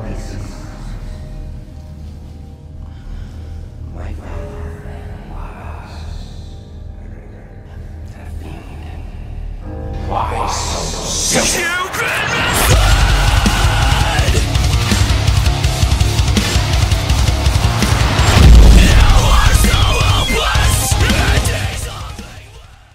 places. My father was a fiend. Why so silly?